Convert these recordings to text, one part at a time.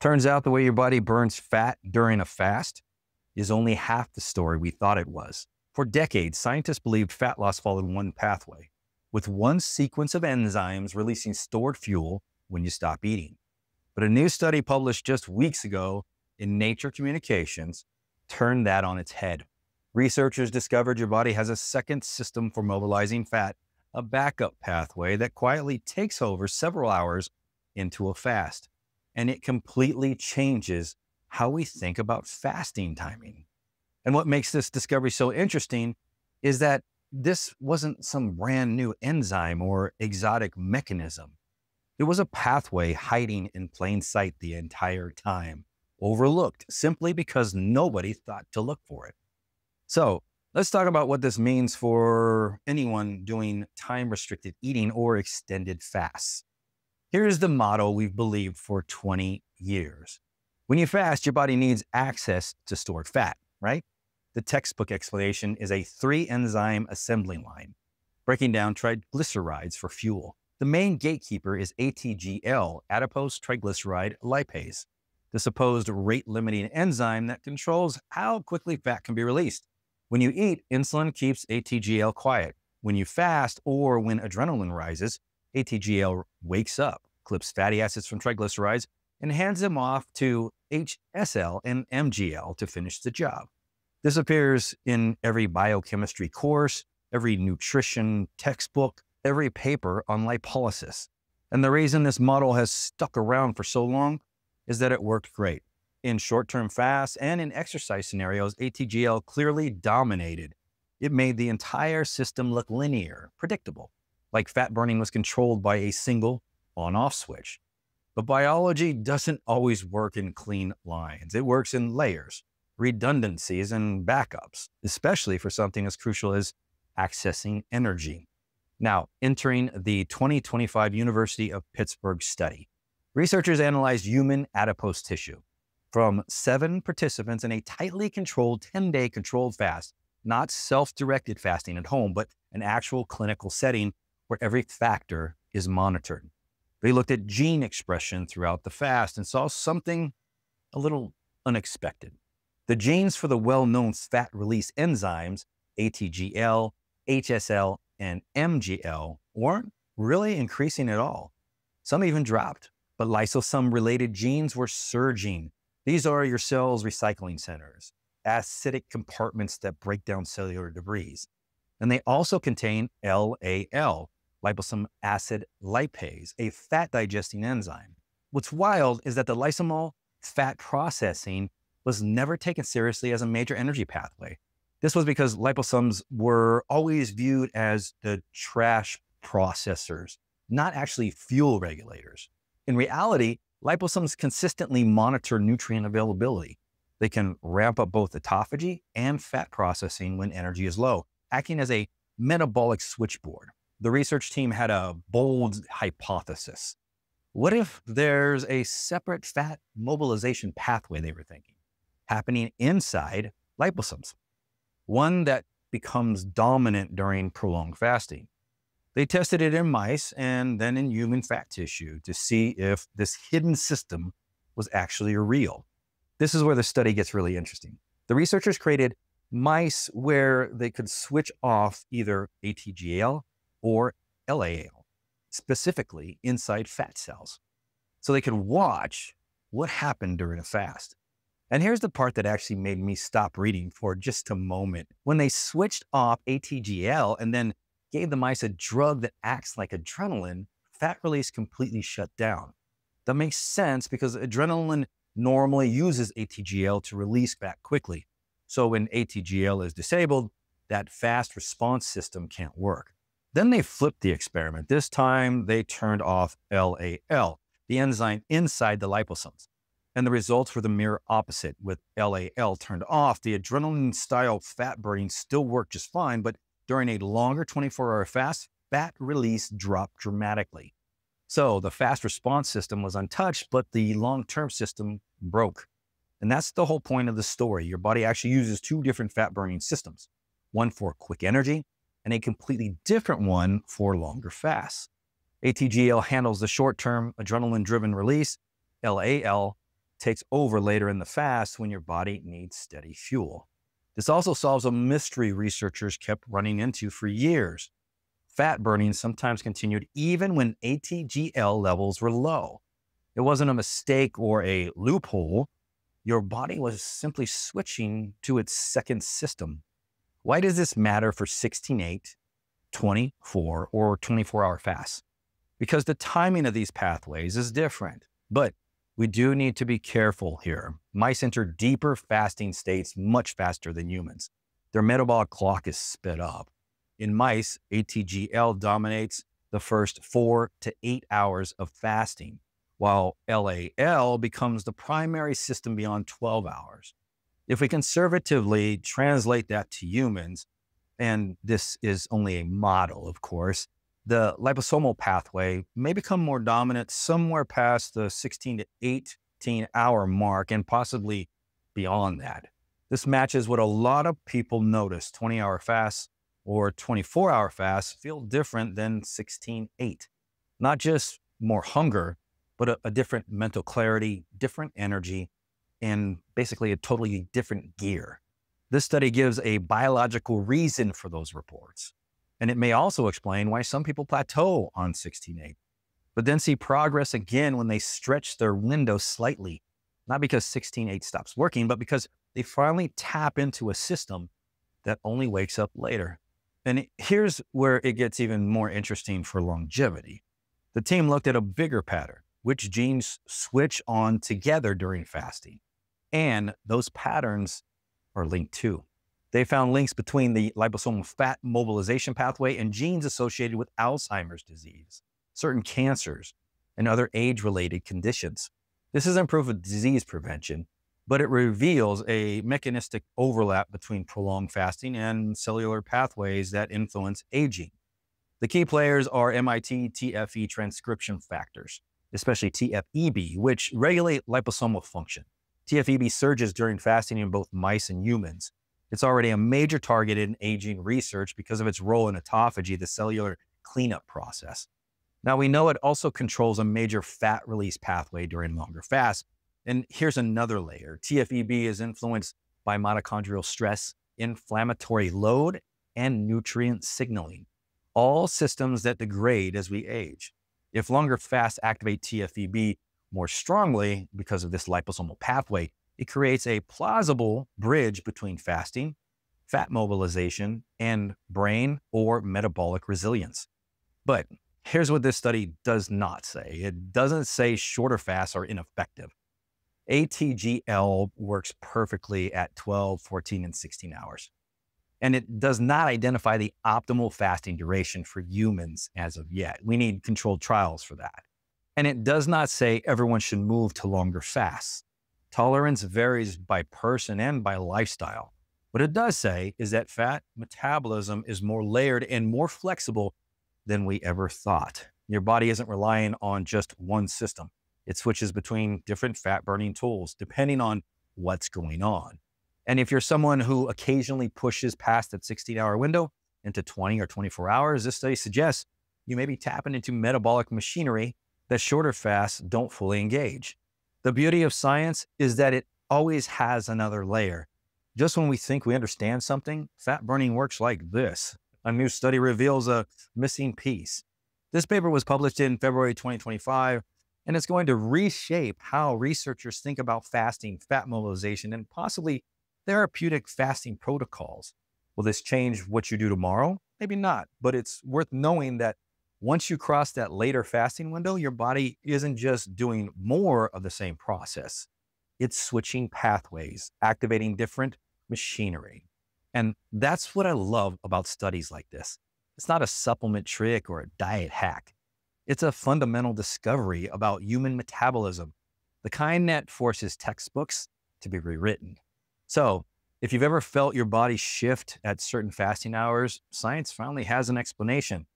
Turns out the way your body burns fat during a fast is only half the story we thought it was. For decades, scientists believed fat loss followed one pathway, with one sequence of enzymes releasing stored fuel when you stop eating. But a new study published just weeks ago in Nature Communications turned that on its head. Researchers discovered your body has a second system for mobilizing fat, a backup pathway that quietly takes over several hours into a fast and it completely changes how we think about fasting timing. And what makes this discovery so interesting is that this wasn't some brand new enzyme or exotic mechanism. It was a pathway hiding in plain sight the entire time, overlooked simply because nobody thought to look for it. So let's talk about what this means for anyone doing time restricted eating or extended fasts. Here's the model we've believed for 20 years. When you fast, your body needs access to stored fat, right? The textbook explanation is a three enzyme assembly line, breaking down triglycerides for fuel. The main gatekeeper is ATGL, adipose triglyceride lipase, the supposed rate limiting enzyme that controls how quickly fat can be released. When you eat, insulin keeps ATGL quiet. When you fast or when adrenaline rises, ATGL wakes up, clips fatty acids from triglycerides, and hands them off to HSL and MGL to finish the job. This appears in every biochemistry course, every nutrition textbook, every paper on lipolysis. And the reason this model has stuck around for so long is that it worked great. In short term fasts and in exercise scenarios, ATGL clearly dominated. It made the entire system look linear, predictable like fat burning was controlled by a single on off switch. But biology doesn't always work in clean lines. It works in layers, redundancies, and backups, especially for something as crucial as accessing energy. Now, entering the 2025 University of Pittsburgh study, researchers analyzed human adipose tissue from seven participants in a tightly controlled 10 day controlled fast, not self directed fasting at home, but an actual clinical setting where every factor is monitored. They looked at gene expression throughout the fast and saw something a little unexpected. The genes for the well known fat release enzymes, ATGL, HSL, and MGL, weren't really increasing at all. Some even dropped, but lysosome related genes were surging. These are your cell's recycling centers, acidic compartments that break down cellular debris. And they also contain LAL, liposome acid lipase, a fat digesting enzyme. What's wild is that the lysosomal fat processing was never taken seriously as a major energy pathway. This was because liposomes were always viewed as the trash processors, not actually fuel regulators. In reality, liposomes consistently monitor nutrient availability. They can ramp up both autophagy and fat processing when energy is low, acting as a metabolic switchboard the research team had a bold hypothesis. What if there's a separate fat mobilization pathway they were thinking happening inside liposomes, one that becomes dominant during prolonged fasting? They tested it in mice and then in human fat tissue to see if this hidden system was actually real. This is where the study gets really interesting. The researchers created mice where they could switch off either ATGL or LAL, specifically inside fat cells. So they could watch what happened during a fast. And here's the part that actually made me stop reading for just a moment. When they switched off ATGL and then gave the mice a drug that acts like adrenaline, fat release completely shut down. That makes sense because adrenaline normally uses ATGL to release back quickly. So when ATGL is disabled, that fast response system can't work. Then they flipped the experiment. This time they turned off LAL, the enzyme inside the liposomes. And the results were the mirror opposite. With LAL turned off, the adrenaline style fat burning still worked just fine, but during a longer 24 hour fast, fat release dropped dramatically. So the fast response system was untouched, but the long term system broke. And that's the whole point of the story. Your body actually uses two different fat burning systems one for quick energy and a completely different one for longer fasts. ATGL handles the short term adrenaline driven release, LAL takes over later in the fast when your body needs steady fuel. This also solves a mystery researchers kept running into for years. Fat burning sometimes continued even when ATGL levels were low. It wasn't a mistake or a loophole. Your body was simply switching to its second system. Why does this matter for 16-8, 24, or 24 hour fasts? Because the timing of these pathways is different. But we do need to be careful here. Mice enter deeper fasting states much faster than humans. Their metabolic clock is sped up. In mice, ATGL dominates the first four to eight hours of fasting, while LAL becomes the primary system beyond 12 hours. If we conservatively translate that to humans, and this is only a model, of course, the liposomal pathway may become more dominant somewhere past the 16 to 18 hour mark and possibly beyond that. This matches what a lot of people notice 20 hour fasts or 24 hour fasts feel different than 16 8. Not just more hunger, but a, a different mental clarity, different energy, and basically a totally different gear. This study gives a biological reason for those reports. And it may also explain why some people plateau on 16.8, but then see progress again when they stretch their window slightly, not because 16.8 stops working, but because they finally tap into a system that only wakes up later. And here's where it gets even more interesting for longevity. The team looked at a bigger pattern, which genes switch on together during fasting. And those patterns are linked too. They found links between the liposomal fat mobilization pathway and genes associated with Alzheimer's disease, certain cancers, and other age related conditions. This isn't proof of disease prevention, but it reveals a mechanistic overlap between prolonged fasting and cellular pathways that influence aging. The key players are MIT TFE transcription factors, especially TFEB, which regulate liposomal function. TFEB surges during fasting in both mice and humans. It's already a major target in aging research because of its role in autophagy, the cellular cleanup process. Now, we know it also controls a major fat release pathway during longer fasts. And here's another layer. TFEB is influenced by mitochondrial stress, inflammatory load, and nutrient signaling, all systems that degrade as we age. If longer fasts activate TFEB more strongly because of this liposomal pathway, it creates a plausible bridge between fasting, fat mobilization, and brain or metabolic resilience. But here's what this study does not say. It doesn't say shorter fasts are ineffective. ATGL works perfectly at 12, 14, and 16 hours. And it does not identify the optimal fasting duration for humans as of yet. We need controlled trials for that. And it does not say everyone should move to longer fasts. Tolerance varies by person and by lifestyle. What it does say is that fat metabolism is more layered and more flexible than we ever thought. Your body isn't relying on just one system. It switches between different fat burning tools depending on what's going on. And if you're someone who occasionally pushes past that 16 hour window into 20 or 24 hours, this study suggests you may be tapping into metabolic machinery that shorter fasts don't fully engage. The beauty of science is that it always has another layer. Just when we think we understand something, fat burning works like this. A new study reveals a missing piece. This paper was published in February 2025, and it's going to reshape how researchers think about fasting, fat mobilization, and possibly therapeutic fasting protocols. Will this change what you do tomorrow? Maybe not, but it's worth knowing that once you cross that later fasting window, your body isn't just doing more of the same process. It's switching pathways, activating different machinery. And that's what I love about studies like this. It's not a supplement trick or a diet hack. It's a fundamental discovery about human metabolism, the kind that forces textbooks to be rewritten. So, if you've ever felt your body shift at certain fasting hours, science finally has an explanation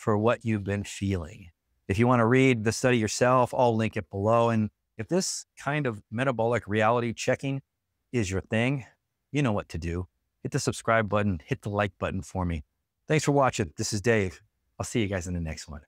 for what you've been feeling. If you want to read the study yourself, I'll link it below. And if this kind of metabolic reality checking is your thing, you know what to do. Hit the subscribe button, hit the like button for me. Thanks for watching. This is Dave. I'll see you guys in the next one.